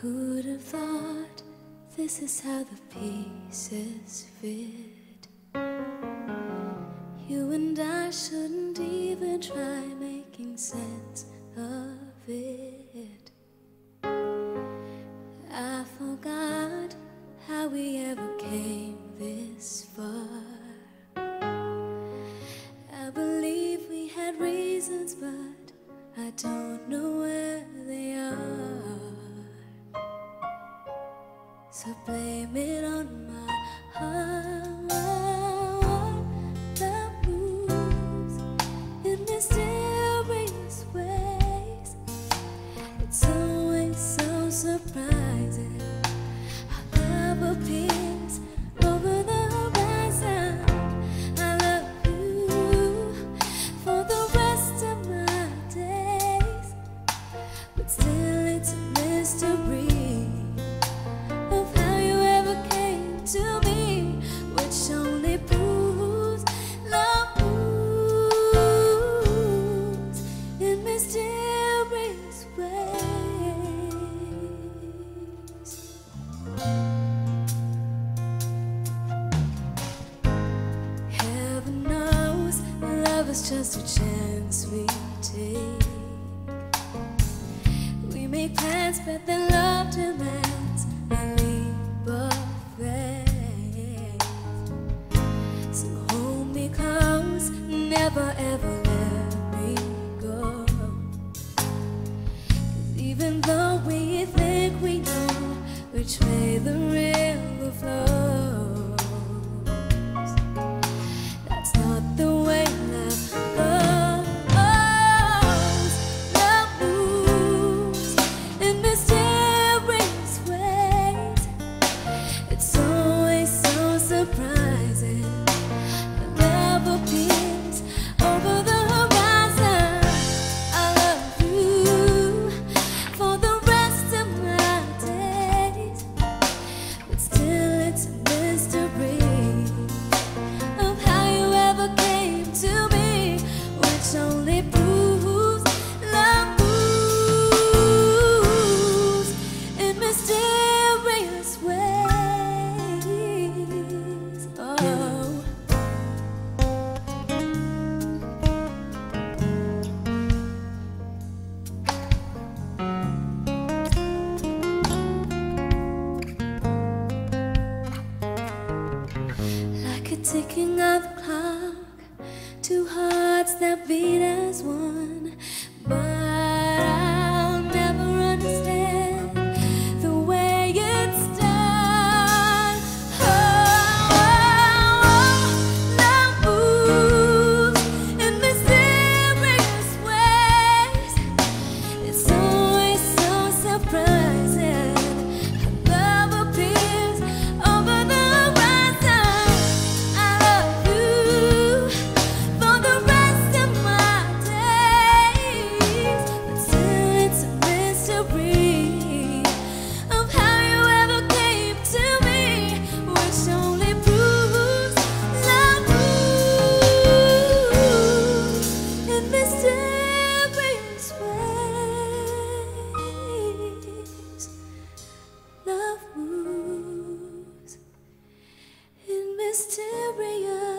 Who'd have thought this is how the pieces fit? You and I shouldn't even try making sense of it. I forgot how we ever came this far. I believe we had reasons, but I don't know where they are. So blame it on my heart just a chance we take. We make plans, but then love demands a leap of faith. So hold me close, never ever even though we think we know which way the river flows, ticking of a clock, two hearts that beat as one. 月。